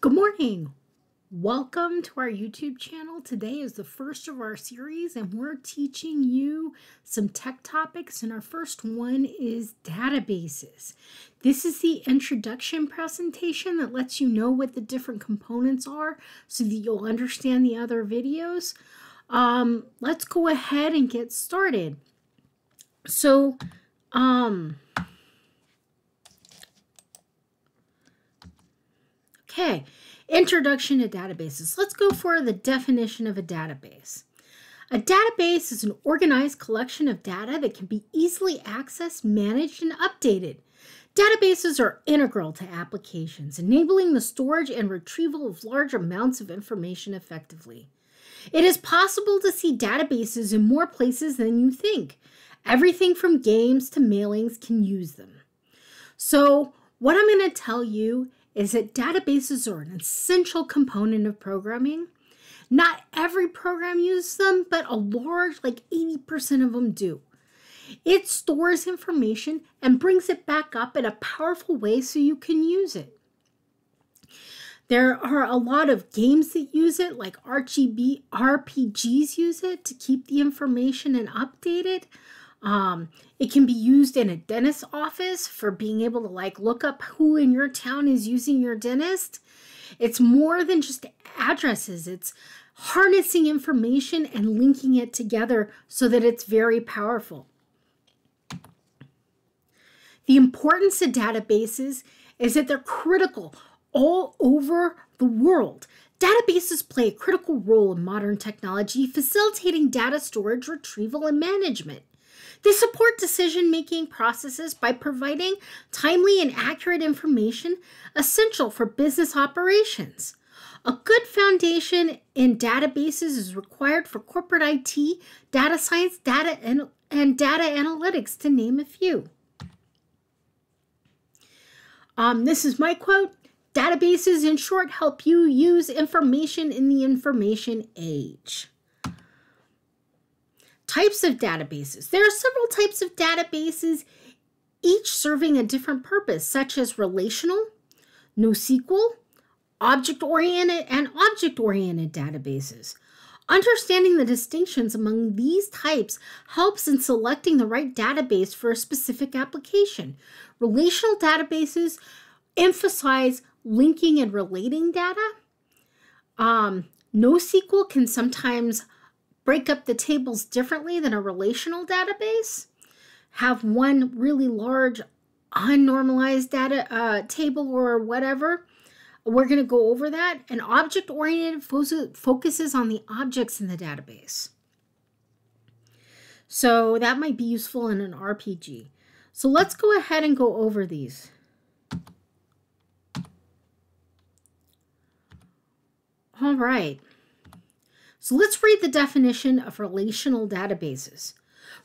Good morning. Welcome to our YouTube channel. Today is the first of our series, and we're teaching you some tech topics. And our first one is databases. This is the introduction presentation that lets you know what the different components are so that you'll understand the other videos. Um, let's go ahead and get started. So, um, Okay, introduction to databases. Let's go for the definition of a database. A database is an organized collection of data that can be easily accessed, managed, and updated. Databases are integral to applications, enabling the storage and retrieval of large amounts of information effectively. It is possible to see databases in more places than you think. Everything from games to mailings can use them. So, what I'm going to tell you is that databases are an essential component of programming. Not every program uses them, but a large, like 80% of them do. It stores information and brings it back up in a powerful way so you can use it. There are a lot of games that use it, like RGB, RPGs use it to keep the information and update it. Um, it can be used in a dentist office for being able to like look up who in your town is using your dentist. It's more than just addresses. It's harnessing information and linking it together so that it's very powerful. The importance of databases is that they're critical all over the world. Databases play a critical role in modern technology, facilitating data storage, retrieval, and management. They support decision making processes by providing timely and accurate information essential for business operations. A good foundation in databases is required for corporate IT, data science, data and, and data analytics, to name a few. Um, this is my quote Databases, in short, help you use information in the information age. Types of databases. There are several types of databases, each serving a different purpose, such as relational, NoSQL, object-oriented, and object-oriented databases. Understanding the distinctions among these types helps in selecting the right database for a specific application. Relational databases emphasize linking and relating data. Um, NoSQL can sometimes break up the tables differently than a relational database, have one really large unnormalized data uh, table or whatever. We're going to go over that. And object oriented focuses on the objects in the database. So that might be useful in an RPG. So let's go ahead and go over these. All right. So let's read the definition of relational databases.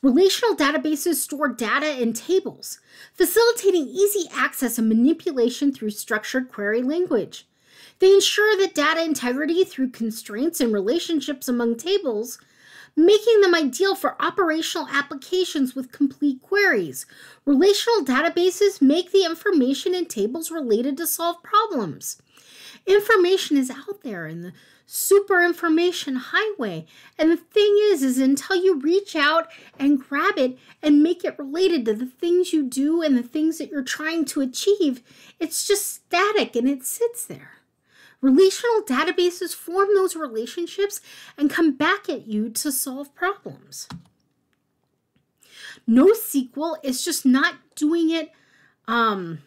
Relational databases store data in tables, facilitating easy access and manipulation through structured query language. They ensure that data integrity through constraints and relationships among tables, making them ideal for operational applications with complete queries. Relational databases make the information in tables related to solve problems. Information is out there in the super information highway. And the thing is, is until you reach out and grab it and make it related to the things you do and the things that you're trying to achieve, it's just static and it sits there. Relational databases form those relationships and come back at you to solve problems. NoSQL is just not doing it um,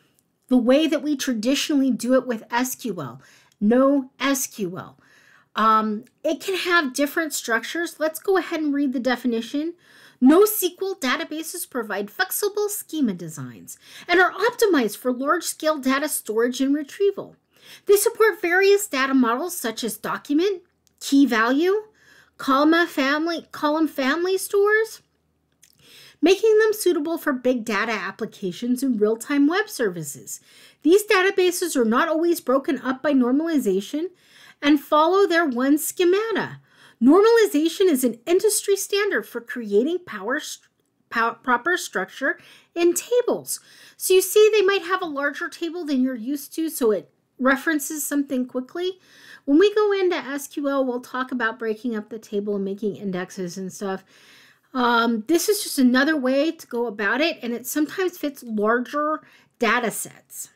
the way that we traditionally do it with SQL. No SQL. Um, it can have different structures. Let's go ahead and read the definition. NoSQL databases provide flexible schema designs and are optimized for large-scale data storage and retrieval. They support various data models such as document, key value, column family, column family stores, making them suitable for big data applications and real-time web services. These databases are not always broken up by normalization and follow their one schemata. Normalization is an industry standard for creating power, power, proper structure in tables. So you see they might have a larger table than you're used to, so it references something quickly, when we go into SQL, we'll talk about breaking up the table and making indexes and stuff. Um, this is just another way to go about it, and it sometimes fits larger data sets.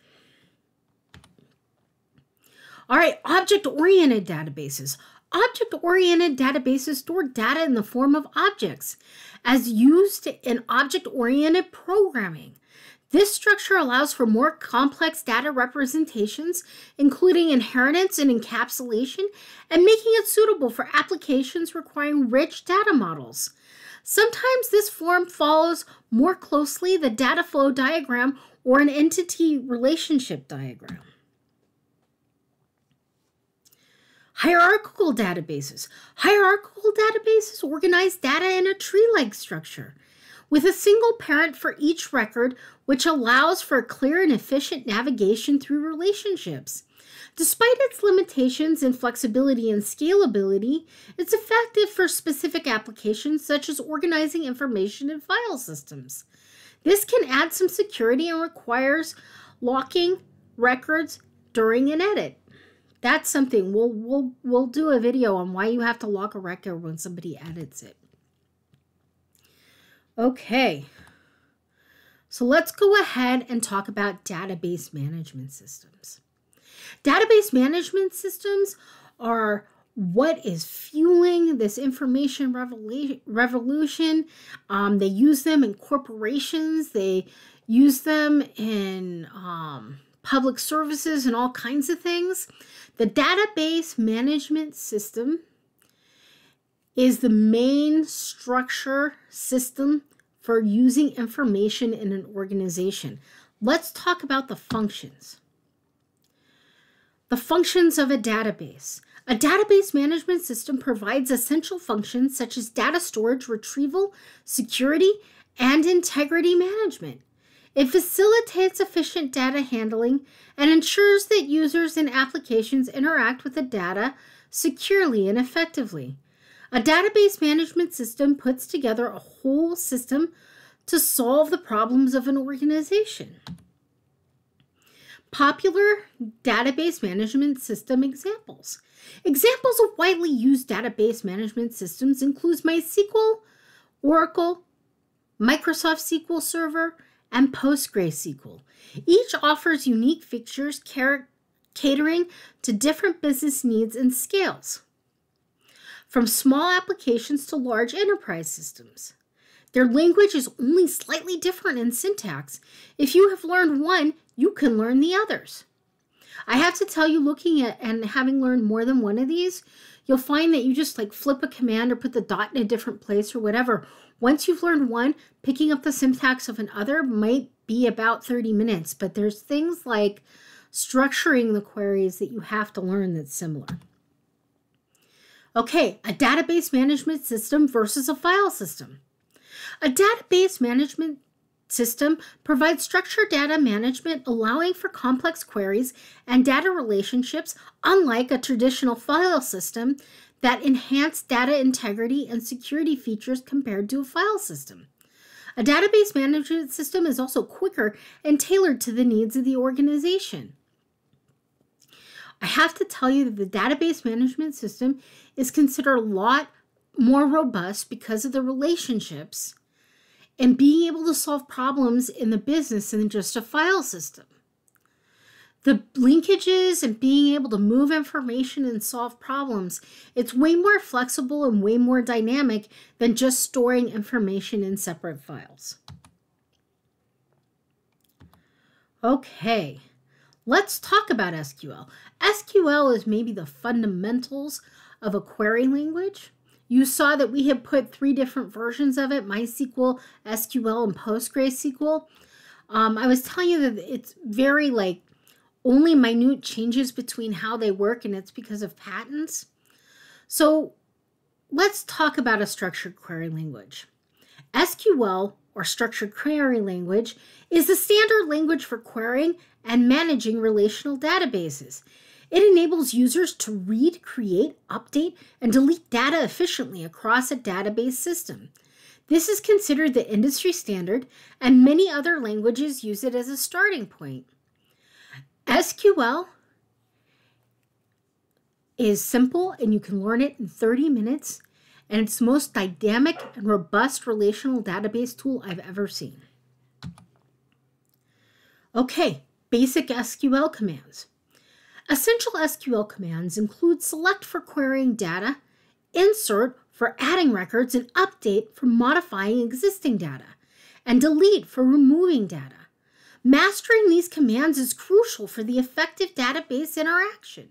All right, object-oriented databases. Object-oriented databases store data in the form of objects as used in object-oriented programming. This structure allows for more complex data representations, including inheritance and encapsulation, and making it suitable for applications requiring rich data models. Sometimes this form follows more closely the data flow diagram or an entity relationship diagram. Hierarchical databases. Hierarchical databases organize data in a tree-like structure with a single parent for each record, which allows for clear and efficient navigation through relationships. Despite its limitations in flexibility and scalability, it's effective for specific applications such as organizing information in file systems. This can add some security and requires locking records during an edit. That's something we'll we'll we'll do a video on why you have to lock a record when somebody edits it. Okay. So let's go ahead and talk about database management systems. Database management systems are what is fueling this information revolution. Um, they use them in corporations, they use them in um, public services and all kinds of things. The database management system is the main structure system for using information in an organization. Let's talk about the functions. The functions of a database. A database management system provides essential functions such as data storage, retrieval, security, and integrity management. It facilitates efficient data handling and ensures that users and applications interact with the data securely and effectively. A database management system puts together a whole system to solve the problems of an organization. Popular database management system examples. Examples of widely used database management systems include MySQL, Oracle, Microsoft SQL Server, and PostgreSQL. Each offers unique features catering to different business needs and scales from small applications to large enterprise systems. Their language is only slightly different in syntax. If you have learned one, you can learn the others. I have to tell you, looking at and having learned more than one of these, you'll find that you just like flip a command or put the dot in a different place or whatever. Once you've learned one, picking up the syntax of another might be about 30 minutes, but there's things like structuring the queries that you have to learn that's similar. Okay, a database management system versus a file system. A database management system provides structured data management allowing for complex queries and data relationships unlike a traditional file system that enhance data integrity and security features compared to a file system. A database management system is also quicker and tailored to the needs of the organization. I have to tell you that the database management system is considered a lot more robust because of the relationships and being able to solve problems in the business than just a file system. The linkages and being able to move information and solve problems, it's way more flexible and way more dynamic than just storing information in separate files. Okay. Let's talk about SQL. SQL is maybe the fundamentals of a query language. You saw that we had put three different versions of it, MySQL, SQL, and PostgreSQL. Um, I was telling you that it's very like only minute changes between how they work and it's because of patents. So let's talk about a structured query language. SQL or structured query language is the standard language for querying and managing relational databases. It enables users to read, create, update, and delete data efficiently across a database system. This is considered the industry standard, and many other languages use it as a starting point. SQL is simple and you can learn it in 30 minutes, and it's the most dynamic and robust relational database tool I've ever seen. Okay, basic SQL commands. Essential SQL commands include select for querying data, insert for adding records, and update for modifying existing data, and delete for removing data. Mastering these commands is crucial for the effective database interaction.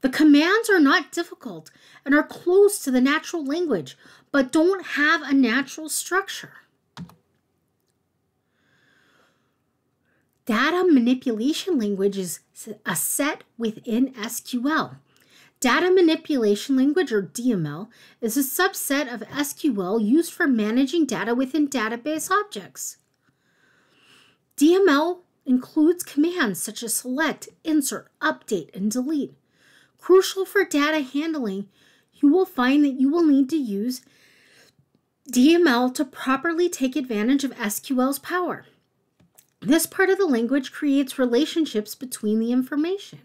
The commands are not difficult and are close to the natural language, but don't have a natural structure. Data manipulation language is a set within SQL. Data manipulation language, or DML, is a subset of SQL used for managing data within database objects. DML includes commands such as select, insert, update, and delete. Crucial for data handling, you will find that you will need to use DML to properly take advantage of SQL's power. This part of the language creates relationships between the information.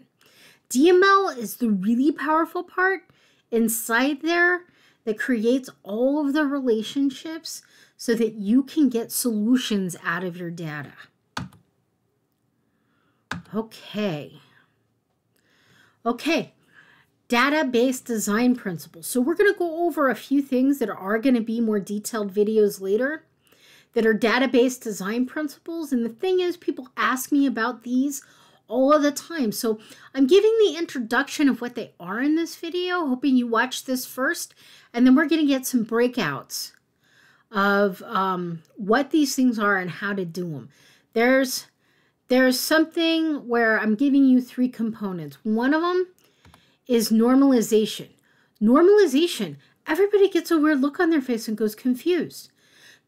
DML is the really powerful part inside there that creates all of the relationships so that you can get solutions out of your data. Okay. Okay, database design principles. So we're going to go over a few things that are going to be more detailed videos later that are database design principles. And the thing is, people ask me about these all of the time. So I'm giving the introduction of what they are in this video, hoping you watch this first, and then we're going to get some breakouts of um, what these things are and how to do them. There's there's something where I'm giving you three components. One of them is normalization. Normalization, everybody gets a weird look on their face and goes confused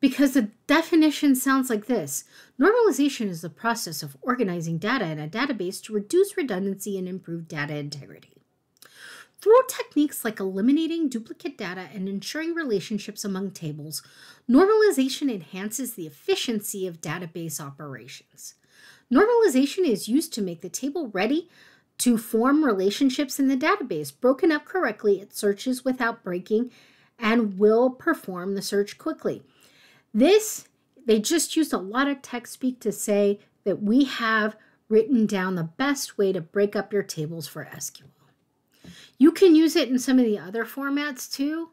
because the definition sounds like this Normalization is the process of organizing data in a database to reduce redundancy and improve data integrity. Through techniques like eliminating duplicate data and ensuring relationships among tables, normalization enhances the efficiency of database operations. Normalization is used to make the table ready to form relationships in the database. Broken up correctly, it searches without breaking and will perform the search quickly. This, they just used a lot of text speak to say that we have written down the best way to break up your tables for SQL. You can use it in some of the other formats too,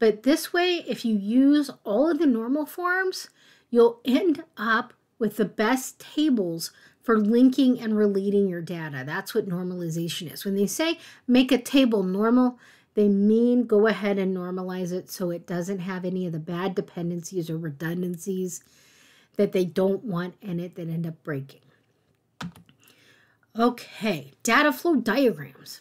but this way, if you use all of the normal forms, you'll end up with the best tables for linking and relating your data. That's what normalization is. When they say make a table normal, they mean go ahead and normalize it so it doesn't have any of the bad dependencies or redundancies that they don't want in it that end up breaking. Okay, data flow diagrams.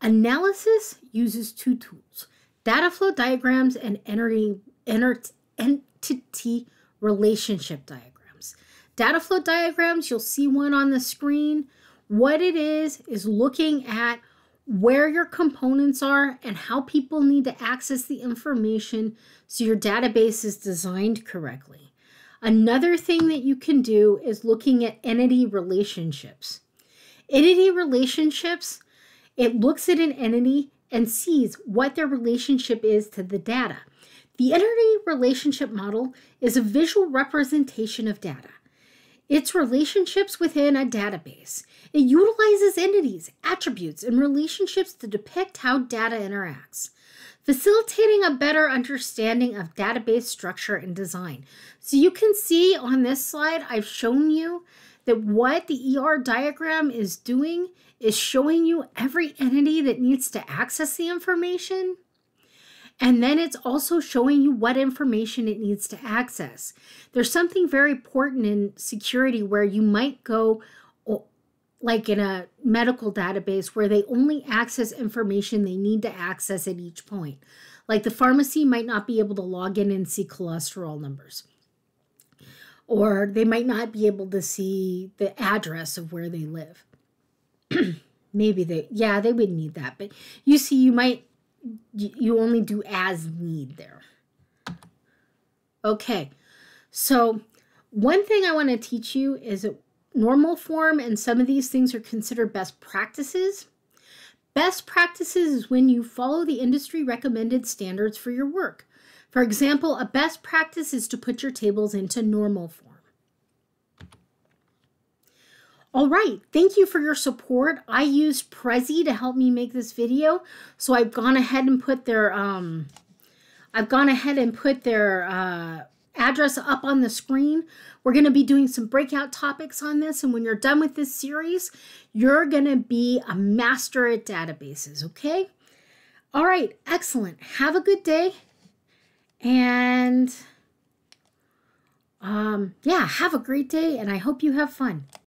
Analysis uses two tools, data flow diagrams and entity, entity relationship diagrams. Data flow diagrams, you'll see one on the screen. What it is, is looking at where your components are and how people need to access the information so your database is designed correctly. Another thing that you can do is looking at entity relationships. Entity relationships, it looks at an entity and sees what their relationship is to the data. The entity relationship model is a visual representation of data its relationships within a database. It utilizes entities, attributes, and relationships to depict how data interacts, facilitating a better understanding of database structure and design. So you can see on this slide, I've shown you that what the ER diagram is doing is showing you every entity that needs to access the information and then it's also showing you what information it needs to access. There's something very important in security where you might go like in a medical database where they only access information they need to access at each point. Like the pharmacy might not be able to log in and see cholesterol numbers. Or they might not be able to see the address of where they live. Maybe they, yeah, they would need that. But you see, you might you only do as need there. Okay, so one thing I want to teach you is that normal form and some of these things are considered best practices. Best practices is when you follow the industry recommended standards for your work. For example, a best practice is to put your tables into normal form. All right, thank you for your support. I used Prezi to help me make this video, so I've gone ahead and put their um, I've gone ahead and put their uh, address up on the screen. We're going to be doing some breakout topics on this, and when you're done with this series, you're going to be a master at databases, okay? All right, excellent. Have a good day. And um, yeah, have a great day, and I hope you have fun.